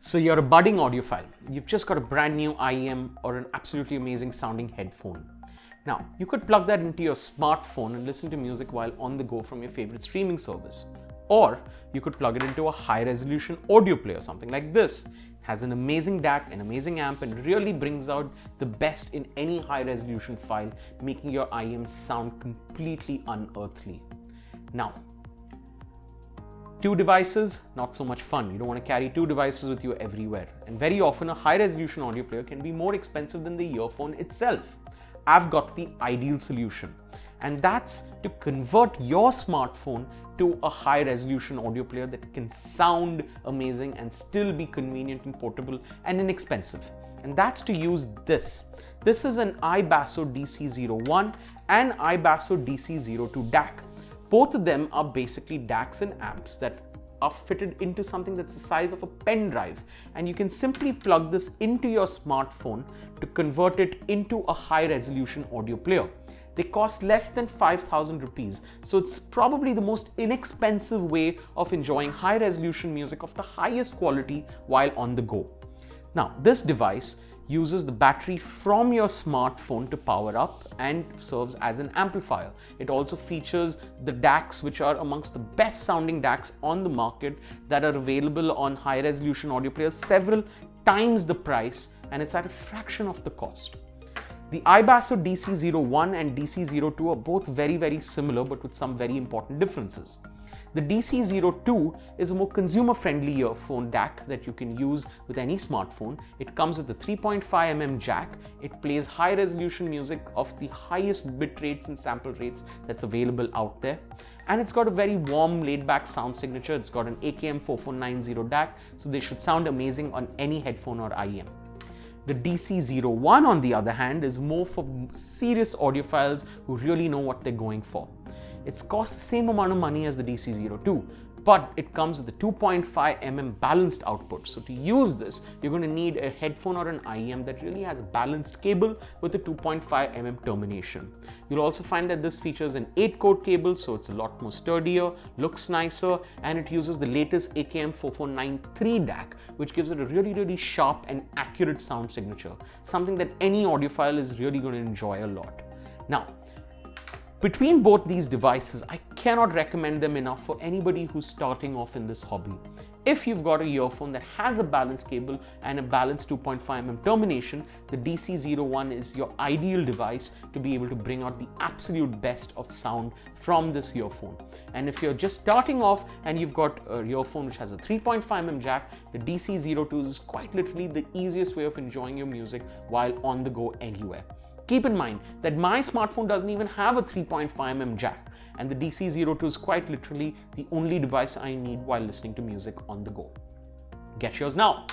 So you're a budding audiophile. You've just got a brand new IEM or an absolutely amazing sounding headphone. Now, you could plug that into your smartphone and listen to music while on the go from your favorite streaming service. Or you could plug it into a high resolution audio player, something like this. It has an amazing DAC, an amazing amp, and really brings out the best in any high resolution file, making your IEM sound completely unearthly. Now, Two devices, not so much fun. You don't want to carry two devices with you everywhere. And very often a high resolution audio player can be more expensive than the earphone itself. I've got the ideal solution. And that's to convert your smartphone to a high resolution audio player that can sound amazing and still be convenient and portable and inexpensive. And that's to use this. This is an iBasso DC01 and iBasso DC02 DAC. Both of them are basically DACs and amps that are fitted into something that's the size of a pen drive and you can simply plug this into your smartphone to convert it into a high resolution audio player. They cost less than 5000 rupees, so it's probably the most inexpensive way of enjoying high resolution music of the highest quality while on the go. Now, this device uses the battery from your smartphone to power up and serves as an amplifier. It also features the DACs, which are amongst the best sounding DACs on the market that are available on high resolution audio players several times the price and it's at a fraction of the cost. The iBasso DC01 and DC02 are both very, very similar but with some very important differences. The DC02 is a more consumer-friendly earphone DAC that you can use with any smartphone. It comes with a 3.5mm jack. It plays high-resolution music of the highest bit rates and sample rates that's available out there. And it's got a very warm, laid-back sound signature. It's got an AKM 4490 DAC, so they should sound amazing on any headphone or IEM. The DC01 on the other hand is more for serious audiophiles who really know what they're going for. It's cost the same amount of money as the DC02, but it comes with a 2.5mm balanced output. So to use this, you're going to need a headphone or an IEM that really has a balanced cable with a 2.5mm termination. You'll also find that this features an 8-core cable, so it's a lot more sturdier, looks nicer, and it uses the latest AKM 4493 DAC, which gives it a really, really sharp and accurate sound signature, something that any audiophile is really going to enjoy a lot. Now, between both these devices, I cannot recommend them enough for anybody who's starting off in this hobby. If you've got a earphone that has a balanced cable and a balanced 2.5mm termination, the DC01 is your ideal device to be able to bring out the absolute best of sound from this earphone. And if you're just starting off and you've got a earphone which has a 3.5mm jack, the DC02 is quite literally the easiest way of enjoying your music while on the go anywhere. Keep in mind that my smartphone doesn't even have a 3.5mm jack and the DC02 is quite literally the only device I need while listening to music on the go. Get yours now!